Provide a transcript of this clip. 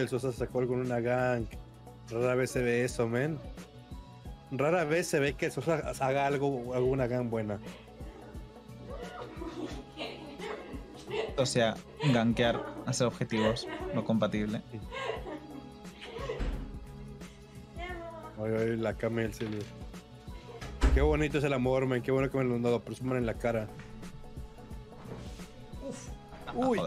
el Sosa sacó algo en una gang. Rara vez se ve eso, men. Rara vez se ve que el Sosa haga algo, alguna gang buena. O sea, gankear, hacer objetivos, no compatible. Ay, ay, la camel, sí. Qué bonito es el amor, men. Qué bueno que me lo han dado. Presuman en la cara. Ah, Uy.